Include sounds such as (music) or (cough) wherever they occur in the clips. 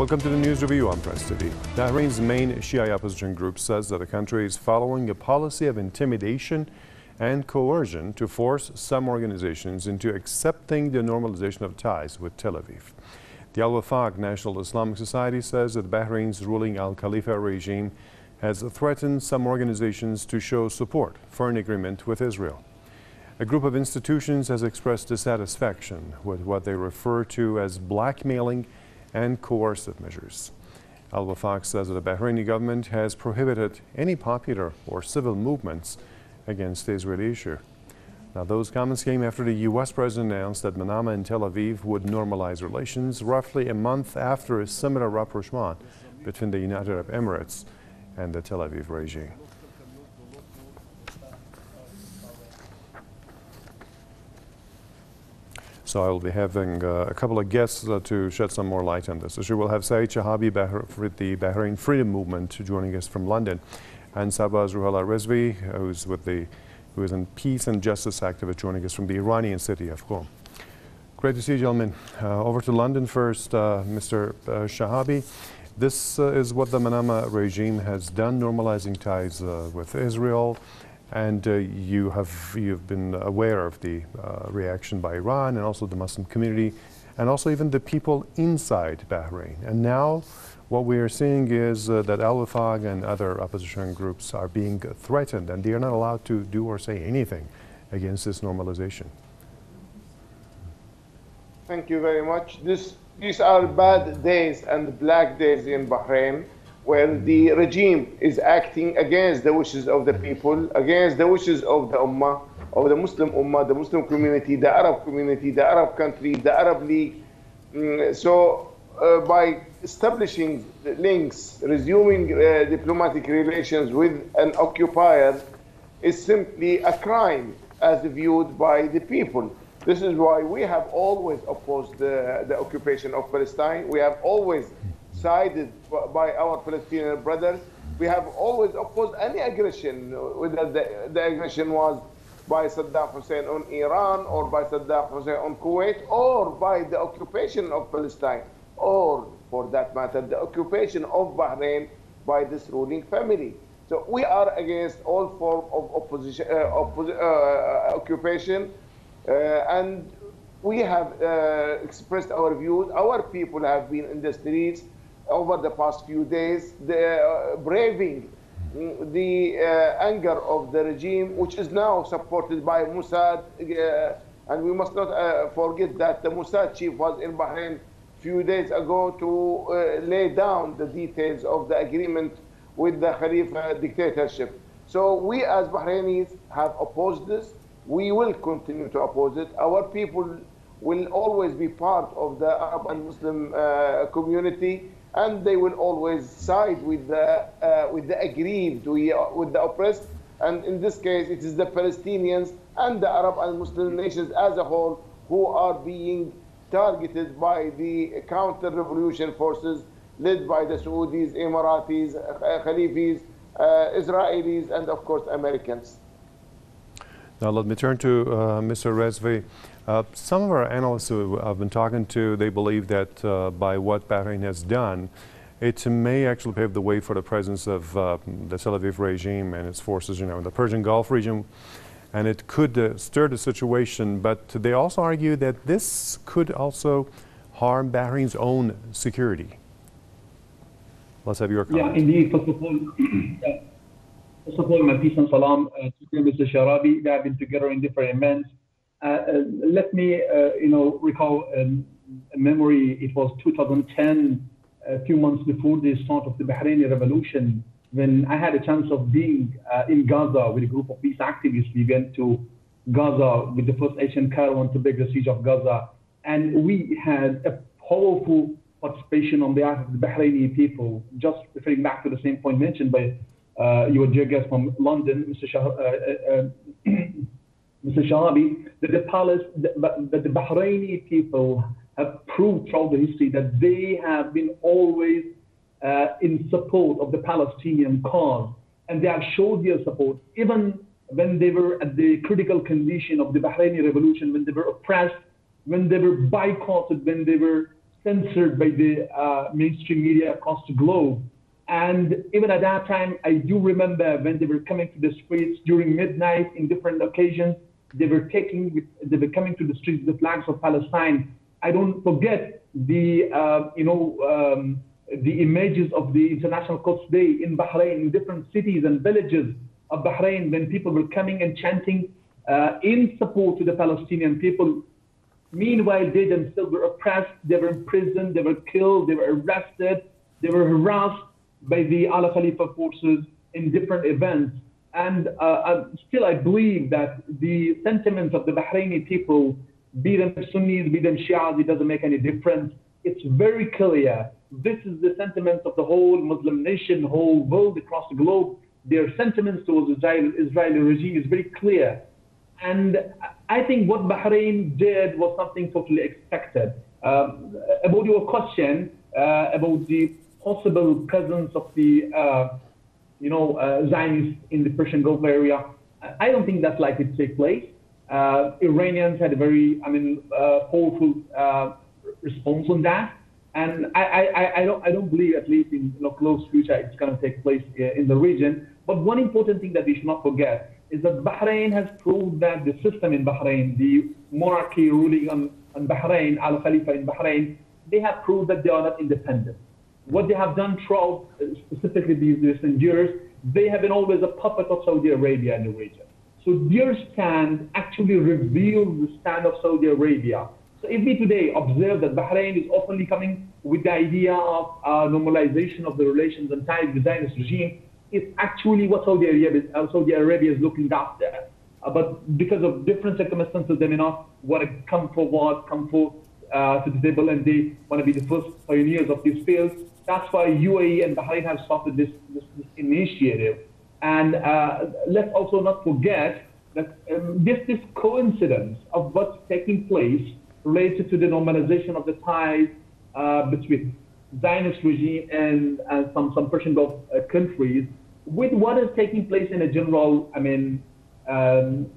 Welcome to the News Review on Press TV. Bahrain's main Shia opposition group says that the country is following a policy of intimidation and coercion to force some organizations into accepting the normalization of ties with Tel Aviv. The Al Wafaq National Islamic Society says that Bahrain's ruling Al Khalifa regime has threatened some organizations to show support for an agreement with Israel. A group of institutions has expressed dissatisfaction with what they refer to as blackmailing and coercive measures. Al Wafaq says that the Bahraini government has prohibited any popular or civil movements against the Israeli issue. Now, those comments came after the U.S. president announced that Manama and Tel Aviv would normalize relations roughly a month after a similar rapprochement between the United Arab Emirates and the Tel Aviv regime. So I will be having uh, a couple of guests uh, to shed some more light on this issue. We'll have Saeed Shahabi, Bahr the Bahrain Freedom Movement, joining us from London, and Sarbaz Roohulla Rezvi, who's with the who is a peace and justice activist, joining us from the Iranian city of Qom. Great to see you, gentlemen. Uh, over to London first, uh, Mr. Uh, Shahabi. This uh, is what the Manama regime has done, normalizing ties with Israel and uh, you have you've been aware of the uh, reaction by Iran and also the Muslim community, and also even the people inside Bahrain. And now, what we are seeing is uh, that Al Wafaq and other opposition groups are being threatened, and they are not allowed to do or say anything against this normalization. Thank you very much. This, these are bad days and black days in Bahrain where the regime is acting against the wishes of the people, against the wishes of the Ummah, of the Muslim Ummah, the Muslim community, the Arab community, the Arab country, the Arab League. Mm, so uh, by establishing links, resuming uh, diplomatic relations with an occupier is simply a crime as viewed by the people. This is why we have always opposed the, the occupation of Palestine. We have always sided by our Palestinian brothers. We have always opposed any aggression, whether the, the aggression was by Saddam Hussein on Iran or by Saddam Hussein on Kuwait or by the occupation of Palestine or, for that matter, the occupation of Bahrain by this ruling family. So we are against all form of opposition, uh, opposi uh, occupation, uh, and we have uh, expressed our views. Our people have been in the streets over the past few days, the, uh, braving the uh, anger of the regime, which is now supported by Mossad. Uh, and we must not uh, forget that the Mossad chief was in Bahrain a few days ago to uh, lay down the details of the agreement with the Khalifa dictatorship. So we as Bahrainis have opposed this. We will continue to oppose it. Our people will always be part of the Arab and Muslim uh, community and they will always side with the uh, with the aggrieved, with the oppressed. And in this case, it is the Palestinians and the Arab and Muslim nations as a whole who are being targeted by the counter-revolution forces led by the Saudis, Emiratis, Khalifis, uh, Israelis, and of course Americans. Now let me turn to uh, Mr. Rezvi. Uh, some of our analysts who I've been talking to, they believe that uh, by what Bahrain has done, it may actually pave the way for the presence of uh, the Tel Aviv regime and its forces, you know, in the Persian Gulf region, and it could uh, stir the situation. But they also argue that this could also harm Bahrain's own security. Let's have your comment. Yeah, indeed. First of all, (clears throat) first of all, my peace and salam uh, to Mr. Sharabi. They have been together in different events let me, uh, you know, recall um, a memory. It was 2010, a few months before the start of the Bahraini revolution, when I had a chance of being in Gaza with a group of peace activists. We went to Gaza with the first Asian caravan to break the siege of Gaza. And we had a powerful participation on behalf of the Bahraini people. Just referring back to the same point mentioned by uh, your dear guest from London, Mr. Shah, uh, uh, (clears throat) Mr. Shabi, that the palace, that the Bahraini people have proved throughout the history that they have been always uh, in support of the Palestinian cause. And they have showed their support even when they were at the critical condition of the Bahraini revolution, when they were oppressed, when they were boycotted, when they were censored by the uh, mainstream media across the globe. And even at that time, I do remember when they were coming to the streets during midnight in different occasions, they were taking, they were coming to the streets with the flags of Palestine. I don't forget the, uh, you know, um, the images of the International Quds Day in Bahrain, in different cities and villages of Bahrain, when people were coming and chanting uh, in support to the Palestinian people. Meanwhile, they themselves were oppressed, they were imprisoned, they were killed, they were arrested, they were harassed by the Al Khalifa forces in different events. And uh, still, I believe that the sentiments of the Bahraini people, be them Sunnis, be them Shias, it doesn't make any difference. It's very clear. This is the sentiments of the whole Muslim nation, whole world across the globe. Their sentiments towards Israel, Israeli regime is very clear. And I think what Bahrain did was something totally expected. Um, about your question uh, about the possible presence of the, uh, you know, uh, Zionists in the Persian Gulf area, I don't think that's likely to take place. Uh, Iranians had a very, I mean, uh, powerful uh, response on that. And I, I, I, don't, I don't believe, at least in the close future, it's going to take place in the region. But one important thing that we should not forget is that Bahrain has proved that the system in Bahrain, the monarchy ruling on, on Bahrain, Al Khalifa in Bahrain, they have proved that they are not independent. What they have done throughout, uh, specifically these recent years, they have been always a puppet of Saudi Arabia in the region. So their stand actually reveals the stand of Saudi Arabia. So if we today observe that Bahrain is openly coming with the idea of uh, normalization of the relations and ties with Zionist regime, it's actually what Saudi Arabia, uh, Saudi Arabia is looking after. Uh, but because of different circumstances, they may not want to come forward, come forth uh, to the table, and they want to be the first pioneers of this field. That's why UAE and Bahrain have started this, this, this initiative. And uh, let's also not forget that um, this, this coincidence of what's taking place related to the normalization of the ties uh, between Zionist regime and, and some, some Persian Gulf uh, countries with what is taking place in a general, I mean, um,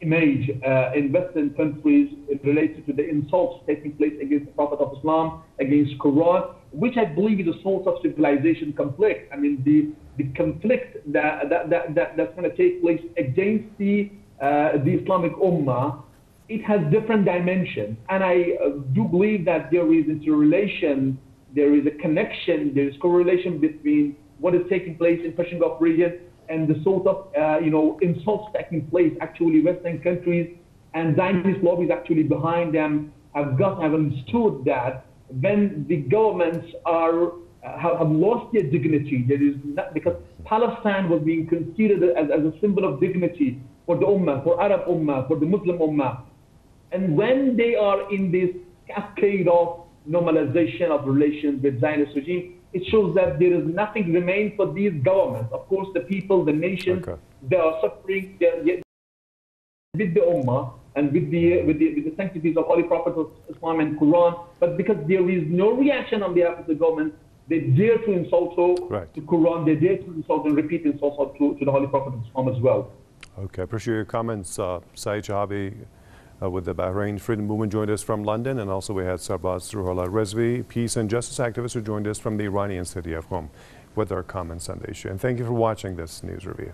image uh, in Western countries related to the insults taking place against the Prophet of Islam, against Quran, which I believe is a source of civilization conflict. I mean, the, the conflict that, that, that, that that's going to take place against the, uh, the Islamic Ummah, it has different dimensions. And I uh, do believe that there is interrelation, there is a connection, there is correlation between what is taking place in Persian Gulf region and the sort of uh, you know insults taking place actually Western countries and Zionist lobbies actually behind them have got have understood that when the governments are have, have, lost their dignity, there is not, because Palestine was being considered as, as a symbol of dignity for the Ummah, for Arab Ummah, for the Muslim Ummah. And when they are in this cascade of normalization of relations with Zionist regime, it shows that there is nothing remains for these governments. Of course, the people, the nation, okay. they are suffering with the Ummah and with the, with the, with the sanctities of Holy Prophet of Islam and Quran. But because there is no reaction on behalf of the government, they dare to insult to, right. to Quran, they dare to insult and repeat insults to, to the Holy Prophet of Islam as well. Okay, I appreciate your comments, uh, Saeed Shahabi uh, with the Bahrain Freedom Movement joined us from London, and also we had Sarbaz Roohulla Rezvi, peace and justice activist who joined us from the Iranian city of Qom with our comments on the issue. And thank you for watching this news review.